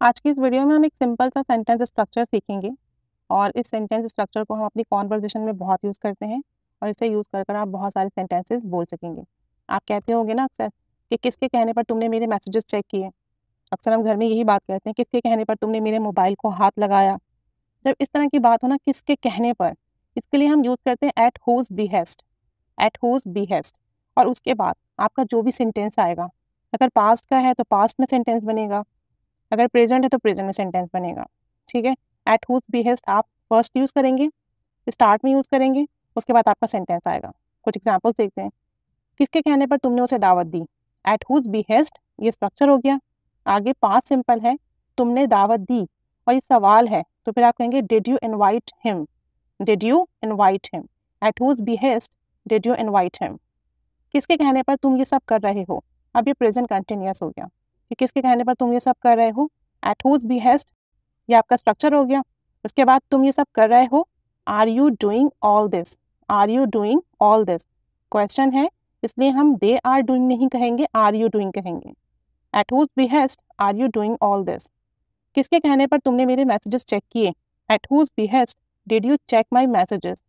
आज की इस वीडियो में हम एक सिंपल सा सेंटेंस स्ट्रक्चर सीखेंगे और इस सेंटेंस स्ट्रक्चर को हम अपनी कॉन्वर्जेशन में बहुत यूज़ करते हैं और इसे यूज़ कर कर आप बहुत सारे सेंटेंसेस बोल सकेंगे। आप कहते होंगे ना अक्सर कि किसके कहने पर तुमने मेरे मैसेजेस चेक किए? अक्सर हम घर में यही बात कहते हैं, किसके कहने पर तुमने मेरे मोबाइल को हाथ लगाया? जब इस तरह की बात हो ना किसके कहने पर, इसके लिए हम यूज़ करते हैं at whose behest at whose behest और उसके बाद आपका जो भी सेंटेंस आएगा, अगर पास्ट का है तो पास्ट में सेंटेंस बनेगा। अगर प्रेजेंट है तो प्रेजेंट में सेंटेंस बनेगा, ठीक है? एट हुज बिहेस्ट आप फ़र्स्ट यूज़ करेंगे स्टार्ट में यूज़ करेंगे, उसके बाद आपका सेंटेंस आएगा। कुछ एग्जाम्पल्स देखते हैं। किसके कहने पर तुमने उसे दावत दी? एट हुज बिहेस्ट ये स्ट्रक्चर हो गया। आगे पास सिंपल है, तुमने दावत दी और ये सवाल है तो फिर आप कहेंगे did you invite him did you invite him at whose behest did you invite him किसके कहने पर तुम ये सब कर रहे हो? अब ये प्रेजेंट कंटिन्यूस हो गया। कि किसके कहने पर तुम ये सब कर रहे हो? एट हुज बी हेस्ट ये आपका स्ट्रक्चर हो गया। उसके बाद तुम ये सब कर रहे हो? Are you doing all this are you doing all this question है, इसलिए हम दे आर डूइंग नहीं कहेंगे आर यू डूइंग कहेंगे। At whose behest are you doing all this किसके कहने पर तुमने मेरे मैसेजेस चेक किए? At whose behest did you check my messages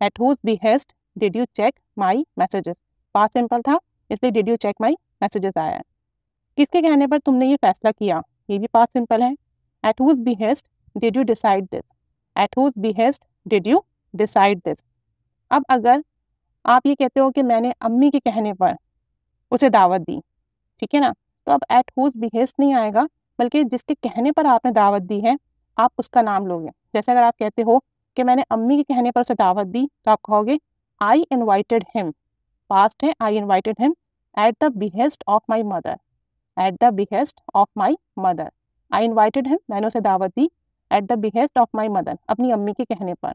at whose behest did you check my messages past simple था, इसलिए did you check my messages आया। है किसके कहने पर तुमने ये फैसला किया? ये भी पास सिंपल है। At whose behest did you decide this at whose behest did you decide this अब अगर आप ये कहते हो कि मैंने अम्मी के कहने पर उसे दावत दी, ठीक है ना? तो अब एट हुज बिहेस्ट नहीं आएगा, बल्कि जिसके कहने पर आपने दावत दी है, आप उसका नाम लोगे। जैसे अगर आप कहते हो कि मैंने अम्मी के कहने पर उसे दावत दी तो आप कहोगे आई इन्वाइटेड हिम पास्ट है I invited him at the behest of my mother at the behest of my mother I invited him मैंने उसे दावत दी at the behest of my mother अपनी अम्मी के कहने पर।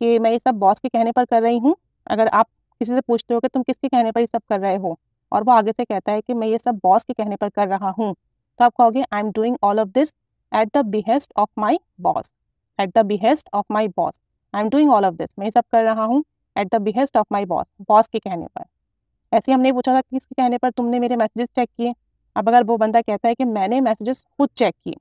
कि मैं ये सब बॉस के कहने पर कर रही हूँ, अगर आप किसी से पूछते हो कि तुम किसके कहने पर ये सब कर रहे हो, और वो आगे से कहता है कि मैं ये सब बॉस के कहने पर कर रहा हूँ तो आप कहोगे I am doing all of this at the behest of my boss at the behest of my boss I am doing all of this मैं ये सब कर रहा हूँ at the behest of my boss boss के कहने पर। ऐसे हमने पूछा था किसके कहने पर तुमने मेरे मैसेजेस चेक किए। अब अगर वो बंदा कहता है कि मैंने मैसेजेस खुद चेक किए,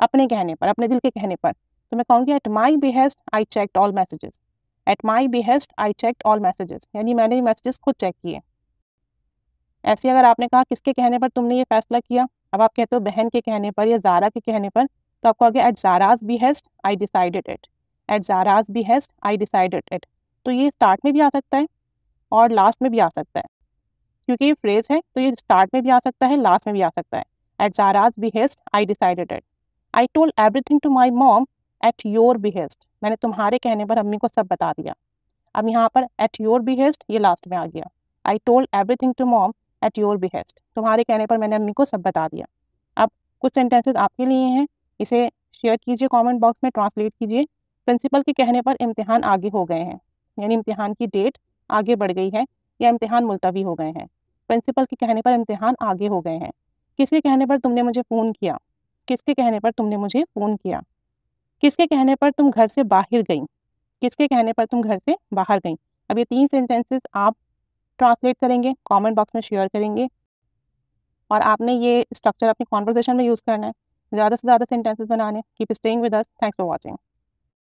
अपने कहने पर, अपने दिल के कहने पर तो मैं कहूँगी at my behest I check all messages at my behest I check all messages यानी मैंने मैसेजेस खुद चेक किए। ऐसे अगर आपने कहा, किसके कहने पर तुमने ये फैसला किया? अब आप कहते हो, बहन के कहने पर या जारा के कहने पर। तो आप कहोगे at George's behest I decided it at George's behest I decided it तो ये स्टार्ट में भी आ सकता है और लास्ट में भी आ सकता है। क्योंकि ये फ्रेज है तो ये स्टार्ट में भी आ सकता है लास्ट में भी आ सकता है। At George's behest I decided it I told everything to my mom at your behest मैंने तुम्हारे कहने पर अम्मी को सब बता दिया। अब यहाँ पर एट योर बिहेस्ट ये लास्ट में आ गया। I told everything to mom at your behest तुम्हारे कहने पर मैंने अम्मी को सब बता दिया। अब कुछ सेंटेंसेस आपके लिए हैं। इसे शेयर कीजिए कमेंट बॉक्स में ट्रांसलेट कीजिए। प्रिंसिपल के कहने पर इम्तिहान आगे हो गए हैं। यानी इम्तिहान की डेट आगे बढ़ गई है या इम्तिहान मुलतवी हो गए हैं। प्रिंसिपल के कहने पर इम्तिहान आगे हो गए हैं। किसके कहने पर तुमने मुझे फ़ोन किया? किसके कहने पर तुमने मुझे फ़ोन किया? किसके कहने पर तुम घर से बाहर गई? किसके कहने पर तुम घर से बाहर गई? अब ये तीन सेंटेंसेस आप ट्रांसलेट करेंगे कमेंट बॉक्स में शेयर करेंगे। और आपने ये स्ट्रक्चर अपनी कॉन्वर्जेशन में यूज़ करना है। ज़्यादा से ज़्यादा सेंटेंसेस बनाने। Keep staying with us thanks for watching